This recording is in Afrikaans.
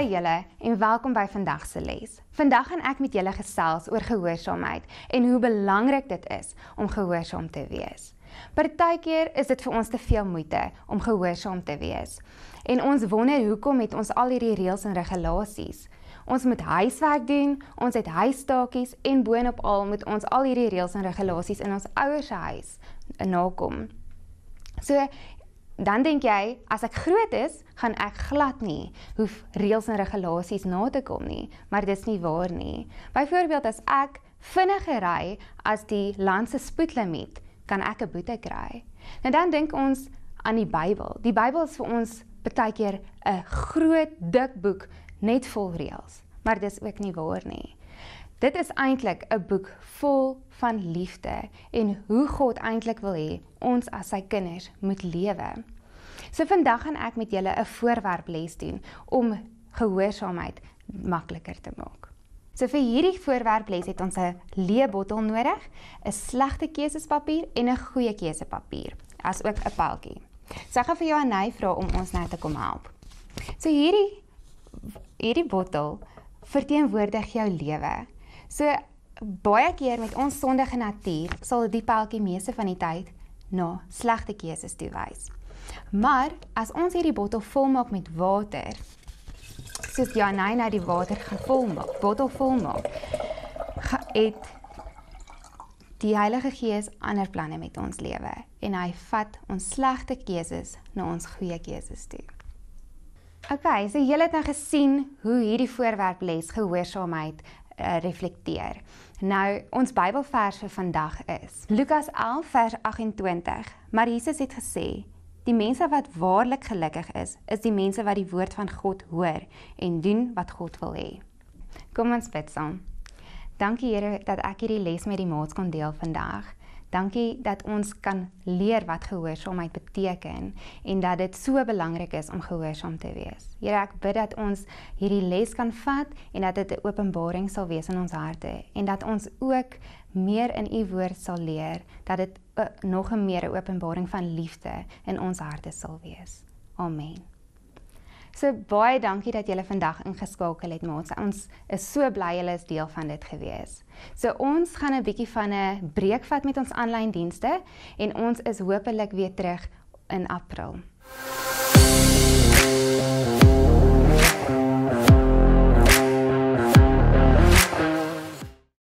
julle en welkom by vandag se les. Vandag gaan ek met julle gesels oor gehoorsaamheid en hoe belangrik dit is om gehoorsaam te wees. Partykeer is dit vir ons te veel moeite om gehoorsaam te wees. En ons wonder hoekom het ons al hierdie reëls en regulasies? Ons moet huiswerk doen, ons het huistaakies en boonop al moet ons al hierdie reëls en regulasies in ons ouers se huis nakom. So dan dink jy as ek groot is, gaan ek glad nie hoef reëls en regulasies na te kom nie, maar dis nie waar nie. Byvoorbeeld as ek vinniger ry as die land se spoedlimiet, kan ek 'n boete kry. Nou dan dink ons aan die Bybel. Die Bybel is vir ons baie keer 'n groot dik boek net vol reëls, maar dis ook nie waar nie. Dit is eintlik 'n boek vol van liefde en hoe God eintlik wil hê ons as sy kinders moet lewe. So vandag gaan ek met julle 'n voorwerp les doen om gehoorsaamheid makliker te maak. So vir hierdie voorwerp les het ons 'n leebottel nodig, 'n slegte keusespapier en 'n goeie keusepapier, asook 'n pyltjie. So ek gaan vir jou Anay vra om ons nou te kom help. So hierdie hierdie bottel verteenwoordig jou lewe. So baie keer met ons sondige natuur sal die pyltjie meeste van die tyd na slegte keuses toe wys. Maar as ons hierdie bottel volmaak met water, soos Janai nou die water gevul maak, bottel vol maak, het die Heilige Gees ander planne met ons lewe en hy vat ons slegte keuses na ons goeie keuses toe. OK, so julle het nou gesien hoe hierdie voorwerp les gehoorsaamheid uh, reflekteer. Nou ons Bybelvers vir vandag is Lukas 11 vers 28. Maar Jesus het gesê: "Die mense wat waarlik gelukkig is, is die mense wat die woord van God hoor en doen wat God wil hê." Kom ons bid saam. Dankie Here dat ek hierdie les met die maats kon deel vandag. Dankie dat ons kan leer wat gehoorsaamheid beteken en dat dit so belangrik is om gehoorsaam te wees. Here, ek bid dat ons hierdie les kan vat en dat dit 'n openbaring sal wees in ons harte en dat ons ook meer in u woord sal leer, dat dit uh, nog 'n meer 'n openbaring van liefde in ons harte sal wees. Amen. So baie dankie dat julle vandag ingeskakel het, maats. Ons is so bly julle is deel van dit gewees. So ons gaan 'n bietjie van 'n breek vat met ons aanlyn dienste en ons is hopelik weer terug in April.